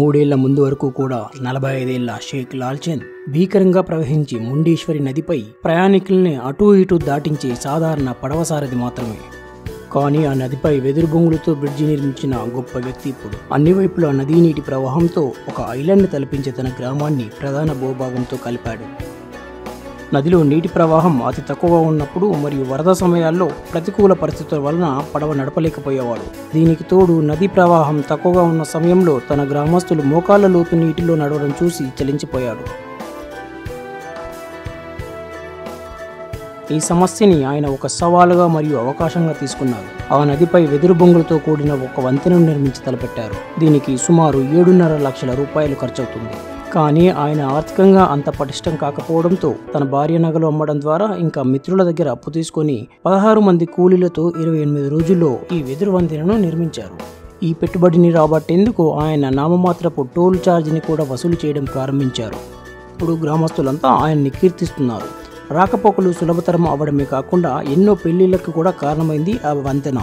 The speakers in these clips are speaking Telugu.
మూడేళ్ళ ముందు వరకు కూడా నలభై ఐదేళ్ళ షేక్ లాల్చంద్ భీకరంగా ప్రవహించి ముండేశ్వరి నదిపై ప్రయాణికుల్ని అటూ ఇటూ దాటించే సాధారణ పడవసారథి మాత్రమే. కానీ ఆ నదిపై వెదురు బొంగులతో బ్రిడ్జి నిర్మించిన గొప్ప వ్యక్తి ఇప్పుడు. అన్ని వైపులా నదీ నీటి ప్రవాహంతో ఒక ఐలాండ్ తలపించే తన గ్రామాన్ని ప్రధాన భూభాగంతో కలిపాడు. నదిలో నీటి ప్రవాహం అతి తక్కువగా ఉన్నప్పుడు మరియు వరద సమయాల్లో ప్రతికూల పరిస్థితుల వలన పడవ నడపలేకపోయేవాడు. దీనికి తోడు నదీ ప్రవాహం తక్కువగా ఉన్న సమయంలో తన గ్రామస్తులు మోకాళ్ళ లోతు నీటిలో నడవడం చూసి చలించిపోయాడు. ఈ సమస్యని ఆయన ఒక సవాలుగా మరియు అవకాశంగా తీసుకున్నారు ఆ నదిపై వెదురు బొంగులతో కూడిన ఒక వంతెనను నిర్మించి తలపెట్టారు. దీనికి సుమారు ఏడున్నర లక్షల రూపాయలు ఖర్చవుతుంది. కానీ ఆయన ఆర్థికంగా అంత పటిష్టం కాకపోవడంతో తన భార్య నగలు అమ్మడం ద్వారా ఇంకా మిత్రుల దగ్గర అప్పు తీసుకొని పదహారు మంది కూలీలతో ఇరవై ఎనిమిది రోజుల్లో ఈ వెదురు వంతెనను నిర్మించారు. ఈ పెట్టుబడిని రాబట్టేందుకు ఆయన నామమాత్రపు టోల్ ఛార్జీని కూడా వసూలు చేయడం ప్రారంభించారు. ఇప్పుడు గ్రామస్తులంతా ఆయన్ని కీర్తిస్తున్నారు. రాకపోకలు సులభతరం అవడమే కాకుండా ఎన్నో పెళ్ళిళ్ళకు కూడా కారణమైంది ఆ వంతెన.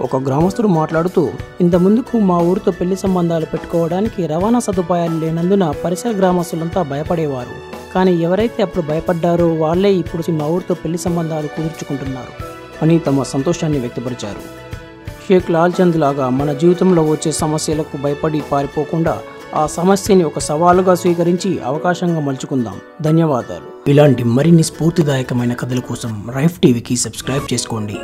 ఒక గ్రామస్తుడు మాట్లాడుతూ ఇంత ముందుకు మా ఊరితో పెళ్ళి సంబంధాలు పెట్టుకోవడానికి రవాణా సదుపాయాలు లేనందున పరిసర గ్రామస్తులంతా భయపడేవారు. కానీ ఎవరైతే అప్పుడు భయపడ్డారో వాళ్ళే ఇప్పుడు మా ఊరితో పెళ్ళి సంబంధాలు కుదుర్చుకుంటున్నారు అని తమ సంతోషాన్ని వ్యక్తపరిచారు. షేక్ లాల్చంద్ లాగా మన జీవితంలో వచ్చే సమస్యలకు భయపడి పారిపోకుండా ఆ సమస్యని ఒక సవాలుగా స్వీకరించి అవకాశంగా మలుచుకుందాం. ధన్యవాదాలు. ఇలాంటి మరిన్ని స్ఫూర్తిదాయకమైన కథల కోసం రైఫ్ టీవీకి సబ్స్క్రైబ్ చేసుకోండి.